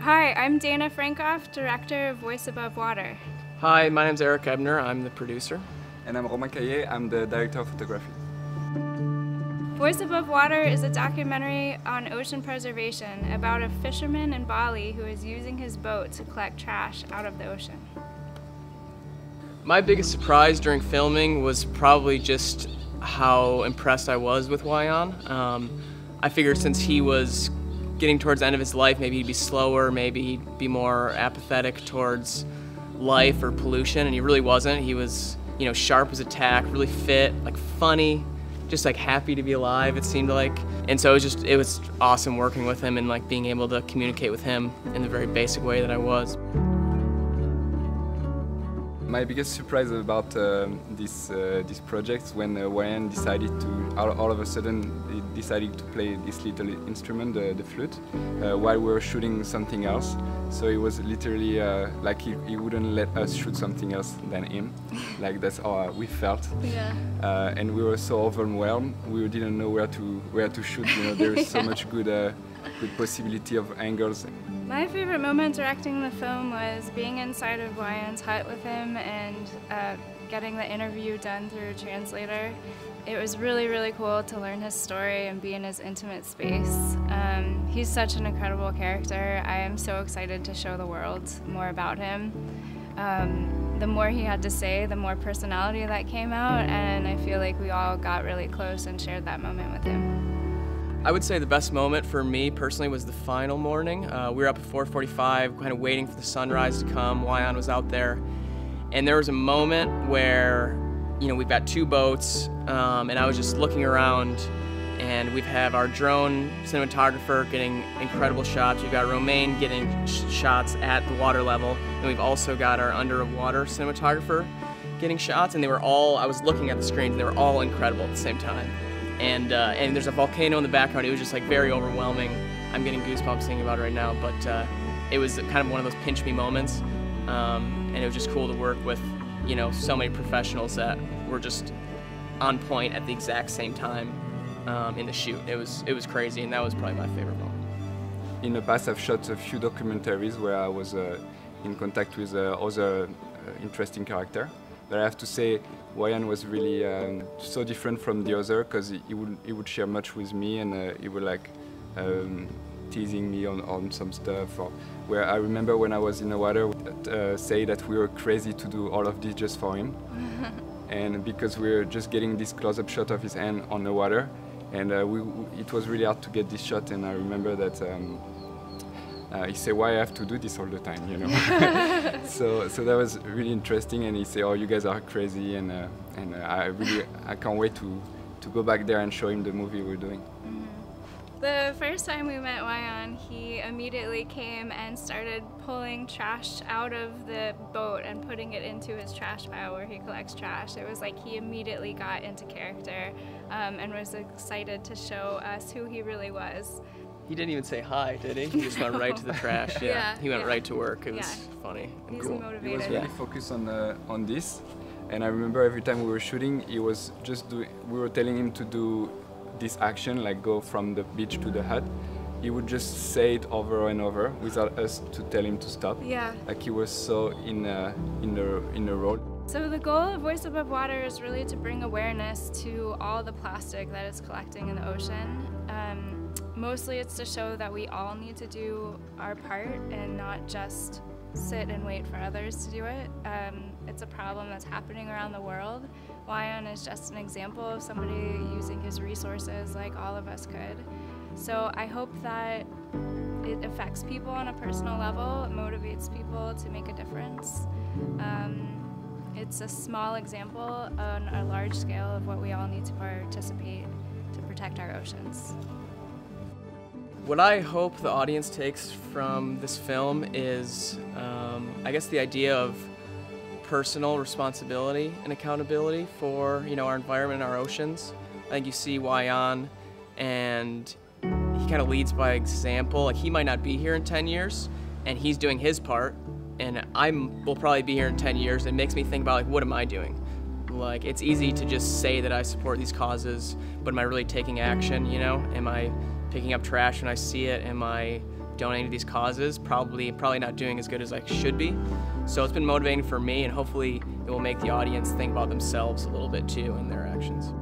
Hi, I'm Dana Frankoff, director of Voice Above Water. Hi, my name's Eric Ebner. I'm the producer. And I'm Romain Cailliez. I'm the director of photography. Voice Above Water is a documentary on ocean preservation about a fisherman in Bali who is using his boat to collect trash out of the ocean. My biggest surprise during filming was probably just how impressed I was with Wayan. Um, I figured since he was getting towards the end of his life, maybe he'd be slower, maybe he'd be more apathetic towards life or pollution, and he really wasn't. He was, you know, sharp as a tack, really fit, like funny, just like happy to be alive, it seemed like. And so it was just, it was awesome working with him and like being able to communicate with him in the very basic way that I was. My biggest surprise about uh, this uh, this project when uh, decided to all, all, of a sudden decided to play this little instrument, the, the flute, uh, while we were shooting something else. So it was literally uh, like he, he, wouldn't let us shoot something else than him. like that's how we felt. Yeah. Uh, and we were so overwhelmed, we didn't know where to where to shoot. You know, there is so much good good possibility of angles. My favorite moment directing the film was being inside of Wayan's hut with him and uh, getting the interview done through a translator. It was really, really cool to learn his story and be in his intimate space. Um, he's such an incredible character. I am so excited to show the world more about him. Um, the more he had to say, the more personality that came out, and I feel like we all got really close and shared that moment with him. I would say the best moment for me personally was the final morning. Uh, we were up at 4:45, kind of waiting for the sunrise to come. Wayan was out there, and there was a moment where, you know, we've got two boats, um, and I was just looking around, and we have our drone cinematographer getting incredible shots. We've got Romain getting sh shots at the water level, and we've also got our underwater cinematographer getting shots, and they were all. I was looking at the screens, and they were all incredible at the same time and uh, and there's a volcano in the background. It was just like very overwhelming. I'm getting goosebumps thinking about it right now, but uh, it was kind of one of those pinch me moments, um, and it was just cool to work with, you know, so many professionals that were just on point at the exact same time um, in the shoot. It was it was crazy, and that was probably my favorite moment. In the past, I've shot a few documentaries where I was uh, in contact with uh, other uh, interesting character. But I have to say, Wayan was really um, so different from the other because he, he, would he would share much with me and uh, he would like um, teasing me on, on some stuff. Or where I remember when I was in the water, uh, say that we were crazy to do all of this just for him, and because we were just getting this close-up shot of his hand on the water, and uh, we, it was really hard to get this shot. And I remember that. Um, uh, he said, "Why I have to do this all the time?" You know. so so that was really interesting, and he said, "Oh, you guys are crazy," and uh, and uh, I really I can't wait to to go back there and show him the movie we're doing. Mm-hmm. The first time we met Wayan, he immediately came and started pulling trash out of the boat and putting it into his trash pile where he collects trash. It was like he immediately got into character um, and was excited to show us who he really was. He didn't even say hi, did he? He just went right to the trash. Yeah, yeah he went yeah. right to work. It was yeah. funny and He's cool. Motivated. He was really focused on uh, on this, and I remember every time we were shooting, he was just doing. We were telling him to do this action, like go from the beach to the hut. He would just say it over and over without us to tell him to stop. Yeah. Like he was so in uh, in the in the role. So the goal of Voice Above Water is really to bring awareness to all the plastic that is collecting in the ocean. Um, mostly it's to show that we all need to do our part and not just sit and wait for others to do it. Um, it's a problem that's happening around the world. Wayan is just an example of somebody using his resources like all of us could. So I hope that it affects people on a personal level, it motivates people to make a difference. Um, it's a small example on a large scale of what we all need to participate to protect our oceans. What I hope the audience takes from this film is, um, I guess, the idea of personal responsibility and accountability for you know our environment our oceans. I think you see Wayan, and he kind of leads by example. Like he might not be here in 10 years, and he's doing his part, and I will probably be here in 10 years. It makes me think about like, what am I doing? Like it's easy to just say that I support these causes, but am I really taking action? You know, am I picking up trash when I see it? Am I donating to these causes? Probably, probably not doing as good as I should be. So it's been motivating for me, and hopefully it will make the audience think about themselves a little bit too in their actions.